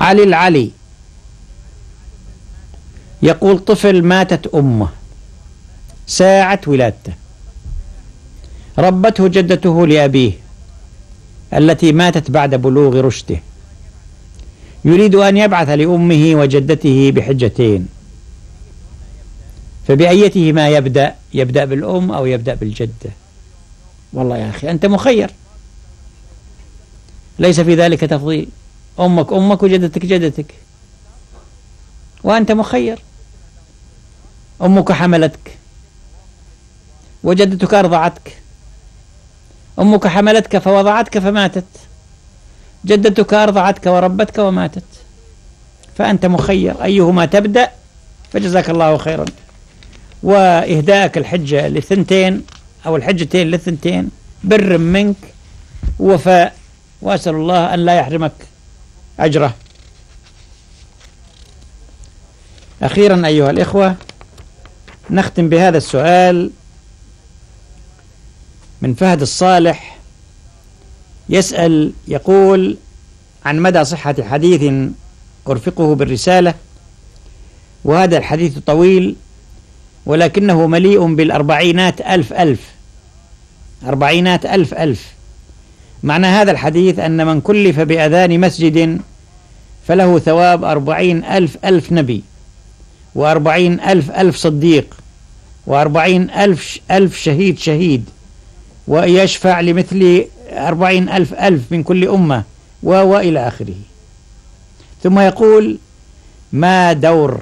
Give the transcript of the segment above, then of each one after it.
علي العلي. يقول طفل ماتت أمه. ساعة ولادته. ربته جدته لأبيه التي ماتت بعد بلوغ رشده. يريد أن يبعث لأمه وجدته بحجتين. فبأيتهما يبدأ؟ يبدأ بالأم أو يبدأ بالجدة؟ والله يا أخي أنت مخير. ليس في ذلك تفضيل. أمك أمك وجدتك جدتك. وأنت مخير. أمك حملتك. وجدتك أرضعتك. أمك حملتك فوضعتك فماتت. جدتك أرضعتك وربتك وماتت. فأنت مخير. أيهما تبدأ؟ فجزاك الله خيرا. وإهداءك الحجة للثنتين أو الحجتين للثنتين. بر منك. ووفاء وأسأل الله أن لا يحرمك. أجرة. أخيرا أيها الإخوة نختم بهذا السؤال من فهد الصالح يسأل يقول عن مدى صحة حديث أرفقه بالرسالة؟ وهذا الحديث طويل ولكنه مليء بالأربعينات ألف ألف. أربعينات ألف ألف. معنى هذا الحديث أن من كلف بأذان مسجد فله ثواب أربعين ألف ألف نبي وأربعين ألف ألف صديق وأربعين ألف ألف شهيد شهيد ويشفع لمثل أربعين ألف ألف من كل أمة وإلى آخره. ثم يقول ما دور؟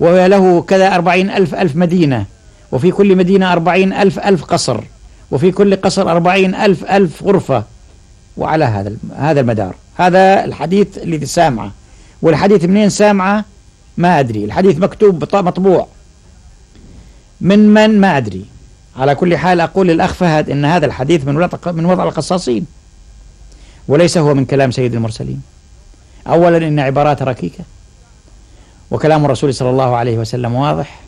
وله كذا أربعين ألف ألف مدينة وفي كل مدينة أربعين ألف ألف قصر وفي كل قصر أربعين ألف ألف غرفة وعلى هذا هذا المدار. هذا الحديث الذي سامعه. والحديث منين سامعه؟ ما أدري. الحديث مكتوب مطبوع. من من؟ ما أدري. على كل حال أقول للأخ فهد إن هذا الحديث من من وضع القصاصين. وليس هو من كلام سيد المرسلين. أولا إن عبارات ركيكة. وكلام الرسول صلى الله عليه وسلم واضح.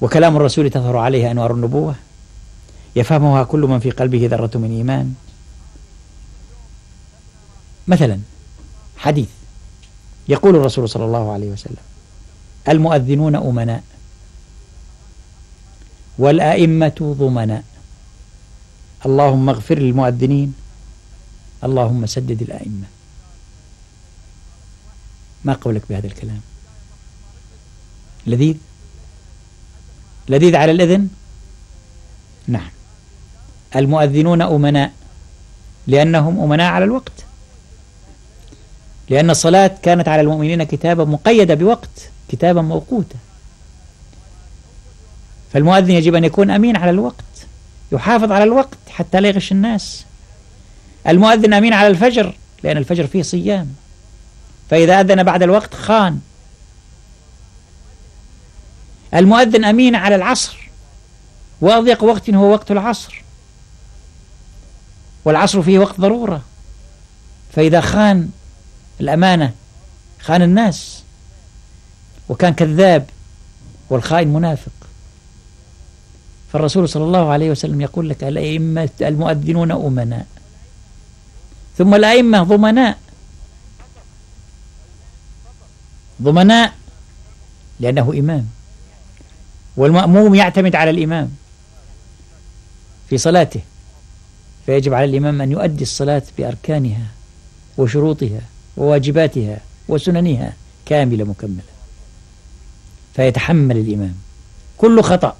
وكلام الرسول تظهر عليه أنوار النبوة. يفهمها كل من في قلبه ذرة من إيمان. مثلا حديث يقول الرسول صلى الله عليه وسلم المؤذنون أمناء والأئمة ضمناء. اللهم اغفر للمؤذنين اللهم سدد الأئمة. ما قولك بهذا الكلام؟ لذيذ؟ لذيذ على الإذن؟ نعم. المؤذنون أمناء لأنهم أمناء على الوقت. لأن الصلاة كانت على المؤمنين كتابا مقيدة بوقت كتابا موقوتا. فالمؤذن يجب أن يكون أمين على الوقت يحافظ على الوقت حتى لا يغش الناس. المؤذن أمين على الفجر لأن الفجر فيه صيام. فإذا أذن بعد الوقت خان. المؤذن أمين على العصر وأضيق وقت هو وقت العصر. والعصر فيه وقت ضرورة. فإذا خان الأمانة خان الناس. وكان كذاب والخائن منافق. فالرسول صلى الله عليه وسلم يقول لك الأئمة المؤذنون أمناء. ثم الأئمة ضمناء. ضمناء لأنه إمام. والمأموم يعتمد على الإمام في صلاته فيجب على الإمام أن يؤدي الصلاة بأركانها وشروطها. وواجباتها وسننها كاملة مكملة. فيتحمل الإمام. كل خطأ.